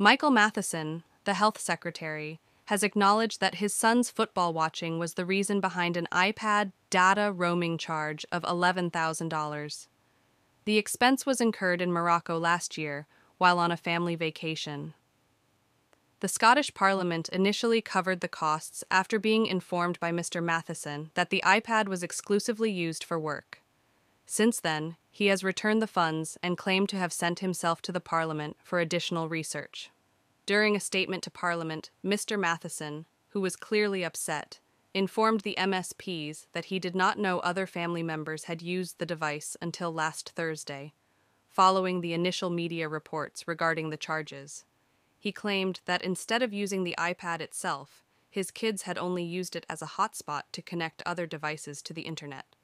Michael Matheson, the health secretary, has acknowledged that his son's football watching was the reason behind an iPad data roaming charge of $11,000. The expense was incurred in Morocco last year while on a family vacation. The Scottish Parliament initially covered the costs after being informed by Mr. Matheson that the iPad was exclusively used for work. Since then, he has returned the funds and claimed to have sent himself to the Parliament for additional research. During a statement to Parliament, Mr. Matheson, who was clearly upset, informed the MSPs that he did not know other family members had used the device until last Thursday, following the initial media reports regarding the charges. He claimed that instead of using the iPad itself, his kids had only used it as a hotspot to connect other devices to the internet.